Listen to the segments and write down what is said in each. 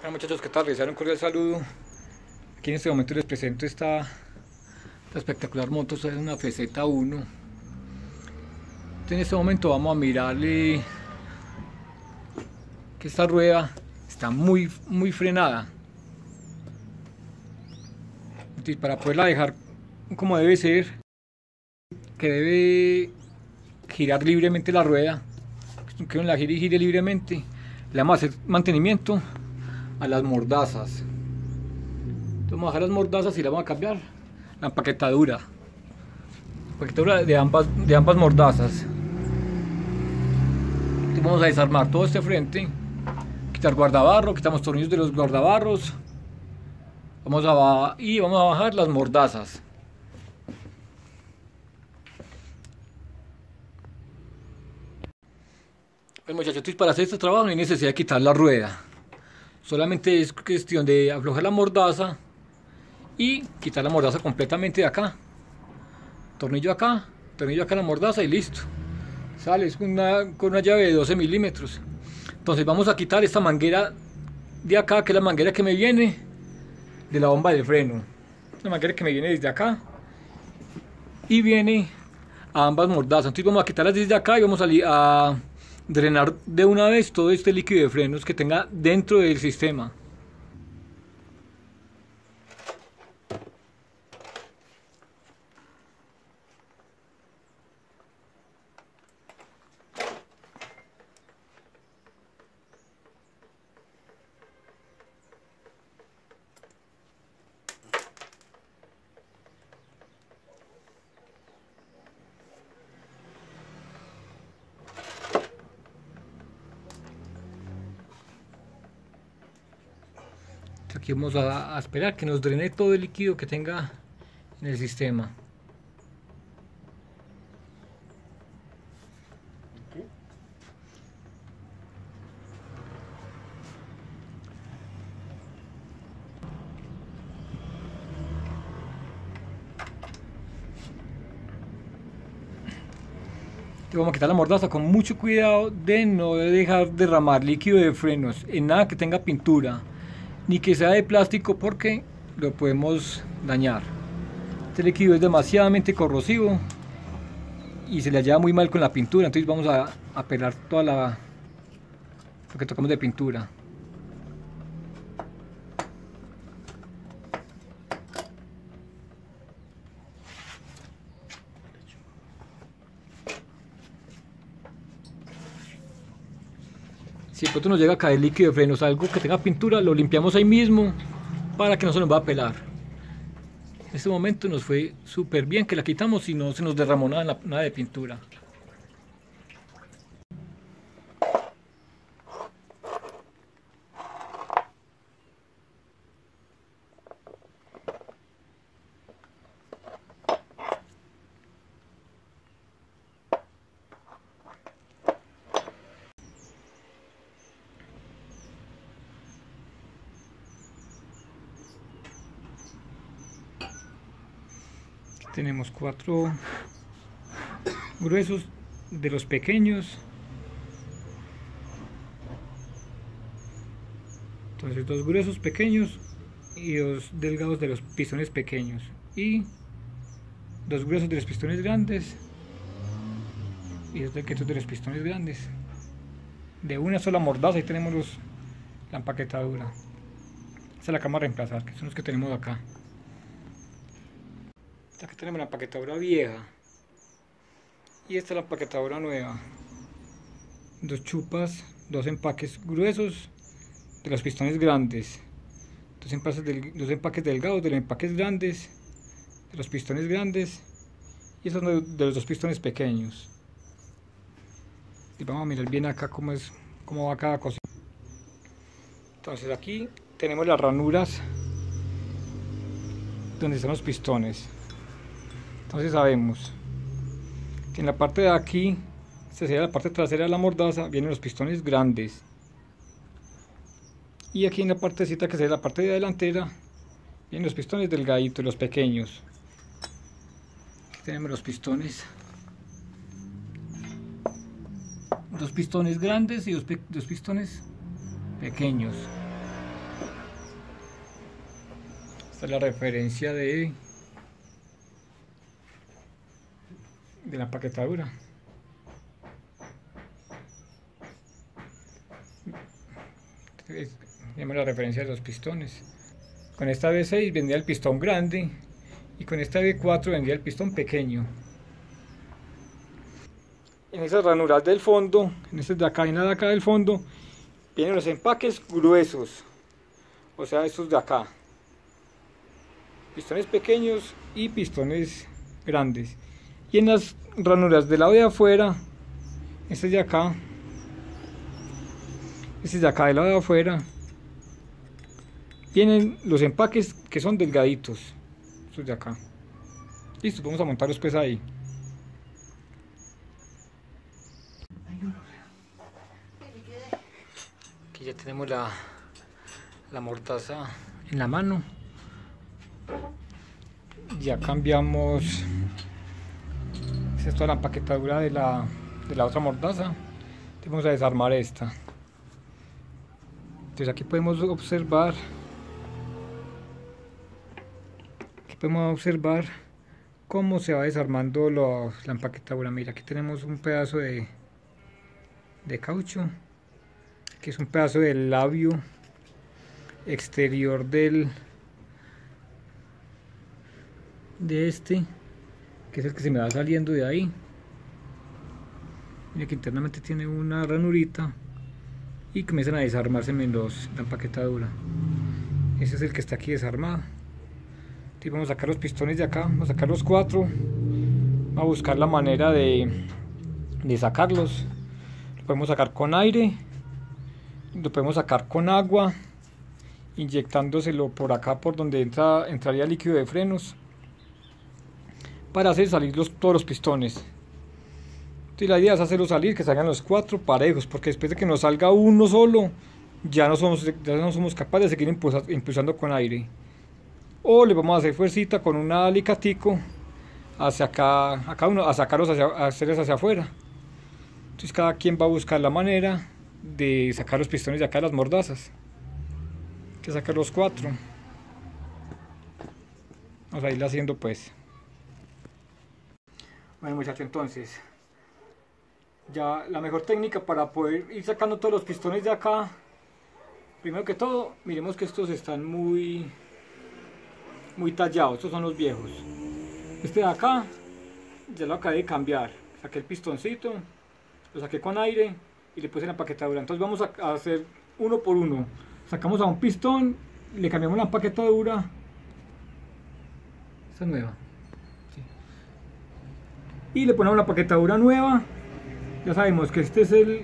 Hola muchachos, ¿qué tal? Les un cordial saludo. Aquí en este momento les presento esta, esta espectacular moto, es una FZ1. En este momento vamos a mirarle que esta rueda está muy, muy frenada. Entonces, para poderla dejar como debe ser, que debe girar libremente la rueda, que la gire y gire libremente, le vamos a hacer mantenimiento a las mordazas. Entonces vamos a dejar las mordazas y le vamos a cambiar la empaquetadura. Empaquetadura de ambas, de ambas mordazas. Vamos a desarmar todo este frente, quitar guardabarro, quitamos tornillos de los guardabarros. Vamos a y vamos a bajar las mordazas. El muchacho, para hacer este trabajo no hay necesidad de quitar la rueda. Solamente es cuestión de aflojar la mordaza y quitar la mordaza completamente de acá. Tornillo acá, tornillo acá la mordaza y listo. Sale con una, con una llave de 12 milímetros. Entonces vamos a quitar esta manguera de acá, que es la manguera que me viene de la bomba de freno. La manguera que me viene desde acá y viene a ambas mordazas. Entonces vamos a quitarlas desde acá y vamos a, a drenar de una vez todo este líquido de frenos que tenga dentro del sistema. Aquí vamos a, esperar que nos drene todo el líquido que tenga en el sistema. vamos a quitar la mordaza con mucho cuidado de no dejar derramar líquido de frenos en nada que tenga pintura ni que sea de plástico porque lo podemos dañar. Este líquido es demasiadamente corrosivo y se le lleva muy mal con la pintura, entonces vamos a, a pelar toda la lo que tocamos de pintura. Pronto nos llega a caer líquido de frenos, algo que tenga pintura, lo limpiamos ahí mismo para que no se nos va a pelar. En este momento nos fue súper bien que la quitamos y no se nos derramó nada, nada de pintura. Tenemos cuatro gruesos de los pequeños. Entonces dos gruesos pequeños y dos delgados de los pistones pequeños. Y dos gruesos de los pistones grandes y dos delgados de los pistones grandes. De una sola mordaza y tenemos los, la empaquetadura. Esta es la cama a reemplazar que son los que tenemos acá Aquí tenemos la empaquetadora vieja. Y esta es la empaquetadora nueva. Dos chupas, dos empaques gruesos de los pistones grandes. Dos empaques, del, dos empaques delgados de los empaques grandes. De los pistones grandes. Y estos de los dos pistones pequeños. Y vamos a mirar bien acá cómo es cómo va cada cosa. Entonces aquí tenemos las ranuras donde están los pistones. Entonces sabemos que en la parte de aquí, esta sería la parte trasera de la mordaza, vienen los pistones grandes. Y aquí en la partecita que sería la parte de delantera, vienen los pistones delgaditos, los pequeños. Aquí tenemos los pistones. Dos pistones grandes y dos, dos pistones pequeños. Esta es la referencia de, de la empaquetadura. Tenemos la referencia de los pistones. Con esta V6 vendía el pistón grande y con esta V4 vendía el pistón pequeño. En esas ranuras del fondo, en estas de acá y nada de acá del fondo, vienen los empaques gruesos, o sea estos de acá. Pistones pequeños y pistones grandes. Y en las ranuras del lado de afuera, este de acá, este de acá del lado de afuera, vienen los empaques que son delgaditos, estos de acá. Listo, vamos a montarlos pues ahí. Aquí ya tenemos la, la mortaza en la mano. Ya cambiamos esta es toda la empaquetadura de la, de la otra mordaza. Vamos a desarmar esta. Entonces aquí podemos observar aquí podemos observar cómo se va desarmando la empaquetadura. Mira, aquí tenemos un pedazo de, de caucho, que es un pedazo del labio exterior del de este que es el que se me va saliendo de ahí. Mira que internamente tiene una ranurita y comienzan a desarmarse los, la empaquetadura. Ese es el que está aquí desarmado. Y vamos a sacar los pistones de acá vamos a sacar los cuatro vamos a buscar la manera de, de sacarlos. Lo podemos sacar con aire lo podemos sacar con agua inyectándoselo por acá por donde entra, entraría líquido de frenos para hacer salir los, todos los pistones. Y la idea es hacerlos salir, que salgan los cuatro parejos, porque después de que nos salga uno solo, ya no somos, ya no somos capaces de seguir impulsando con aire. O le vamos a hacer fuercita con un alicatico hacia acá, acá uno, a sacarlos hacia, a hacia afuera. Entonces cada quien va a buscar la manera de sacar los pistones de acá las mordazas. Hay que sacar los cuatro. Vamos a irla haciendo pues. Bueno muchachos, entonces, ya la mejor técnica para poder ir sacando todos los pistones de acá, primero que todo, miremos que estos están muy, muy tallados, estos son los viejos. Este de acá, ya lo acabé de cambiar, saqué el pistoncito, lo saqué con aire y le puse la empaquetadura. Entonces vamos a hacer uno por uno. Sacamos a un pistón, le cambiamos la empaquetadura. Esta nueva y le ponemos la paquetadura nueva. Ya sabemos que este es el,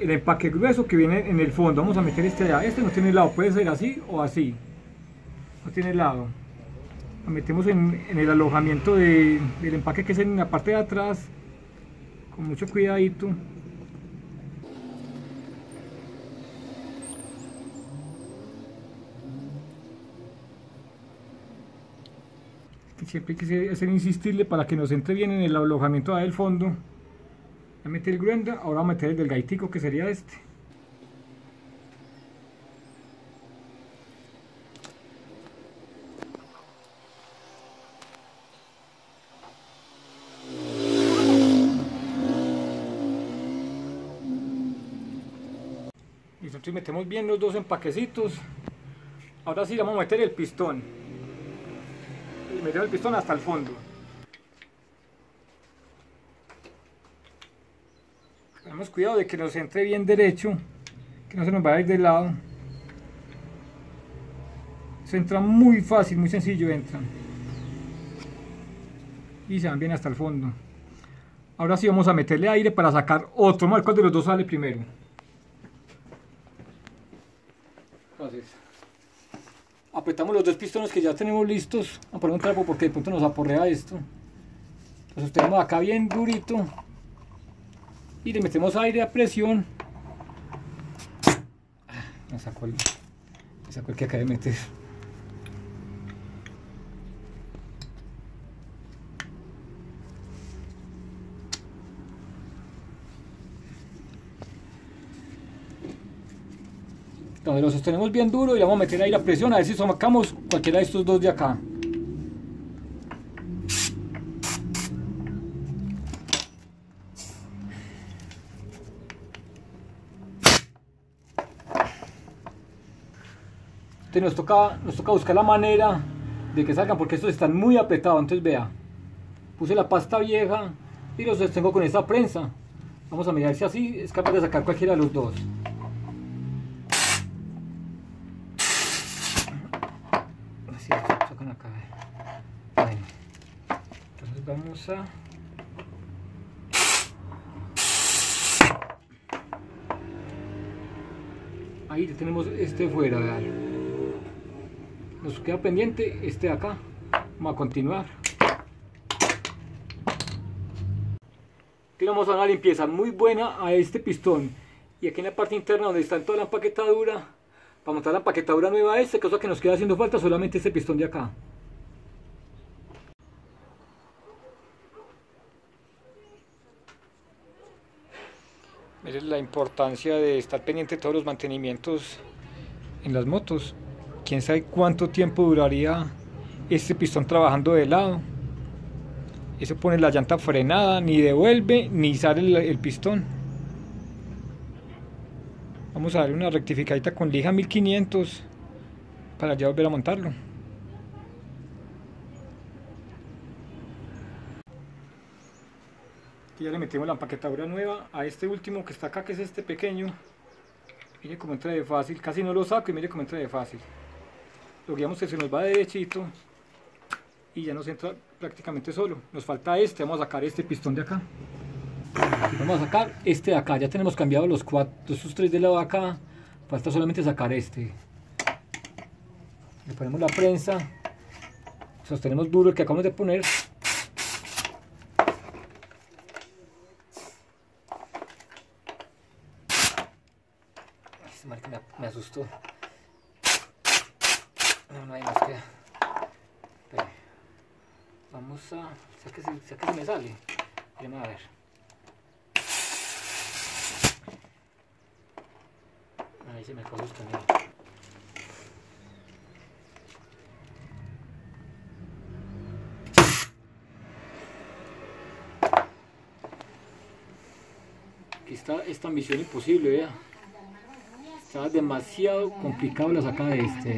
el empaque grueso que viene en el fondo. Vamos a meter este allá este no tiene lado puede ser así o así. No tiene lado. Lo metemos en, en el alojamiento de, del empaque que es en la parte de atrás con mucho cuidadito siempre hay que hacer insistirle para que nos entre bien en el alojamiento del fondo. Ya metí el gruenda, ahora vamos a meter el del gaitico que sería este. Y entonces metemos bien los dos empaquecitos. Ahora sí vamos a meter el pistón el pistón hasta el fondo. Tenemos cuidado de que nos entre bien derecho, que no se nos vaya a ir de lado. Se entra muy fácil, muy sencillo entra Y se van bien hasta el fondo. Ahora sí vamos a meterle aire para sacar otro. marco de los dos sale primero. Entonces apretamos los dos pistones que ya tenemos listos. A poner un trapo porque de pronto nos aporrea esto. Lo sostenemos acá bien durito. Y le metemos aire a presión. Ah, me sacó el, me sacó el que acabé de meter donde lo sostenemos bien duro y vamos a meter ahí la presión a ver si sacamos cualquiera de estos dos de acá. Entonces nos toca, nos toca buscar la manera de que salgan porque estos están muy apretados. Entonces vea, puse la pasta vieja y los sostengo con esta prensa. Vamos a mirar si así es capaz de sacar cualquiera de los dos. Así sacan acá. Bueno. Vamos a... Ahí tenemos este fuera, Nos queda pendiente este de acá. Vamos a continuar. vamos a una limpieza muy buena a este pistón y aquí en la parte interna donde está toda la empaquetadura para montar la empaquetadura nueva a este cosa que nos queda haciendo falta solamente este pistón de acá la importancia de estar pendiente de todos los mantenimientos en las motos quién sabe cuánto tiempo duraría este pistón trabajando de lado eso pone la llanta frenada, ni devuelve, ni sale el, pistón. Vamos a darle una rectificadita con lija 1500 para ya volver a montarlo. Ya le metimos la empaquetadura nueva a este último que está acá, que es este pequeño. Mire cómo entra de fácil, casi no lo saco y mire cómo entra de fácil. Lo guiamos que se nos va derechito y ya nos entra prácticamente solo. Nos falta este, vamos a sacar este pistón de acá. Vamos a sacar este de acá, ya tenemos cambiado los cuatro, estos tres de lado de acá, falta solamente sacar este. Le ponemos la prensa, sostenemos duro el que acabamos de poner. Este me, No, hay más que... Vamos a... sé que, se, que se me sale. Vamos a ver. Ahí se me acabó también. Aquí está esta misión imposible, vea. Está demasiado complicado la sacada de este.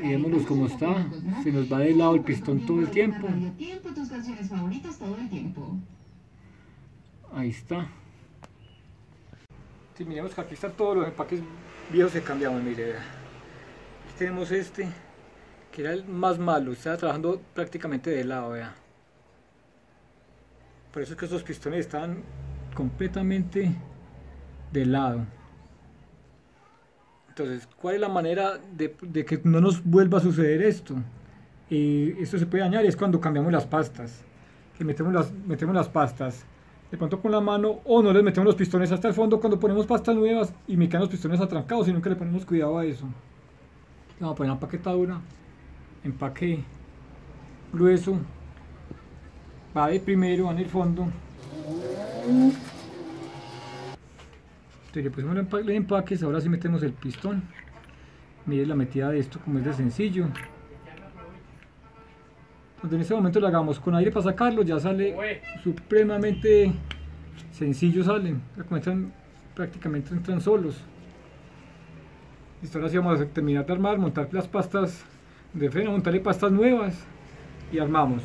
Veámoslos como está. Se nos va de lado el pistón todo el tiempo. Ahí está. Si miremos que aquí están todos los empaques viejos que cambiamos, mire. Aquí tenemos este, que era el más malo, estaba trabajando prácticamente de lado, vea. Por eso es que estos pistones están completamente de lado. Entonces, ¿cuál es la manera de, que no nos vuelva a suceder esto? Y esto se puede dañar y es cuando cambiamos las pastas. Que metemos las, metemos las pastas de pronto con la mano o no les metemos los pistones hasta el fondo cuando ponemos pastas nuevas y me quedan los pistones atrancados y nunca le ponemos cuidado a eso. Vamos a poner empaquetadura, empaque grueso, va de primero, va en el fondo. Entonces le pusimos el empaques, ahora sí metemos el pistón. Miren la metida de esto como es de sencillo. Cuando en este momento lo hagamos con aire para sacarlo, ya sale supremamente sencillo salen. prácticamente entran solos. Listo, ahora sí vamos a terminar de armar, montar las pastas de freno, montarle pastas nuevas y armamos.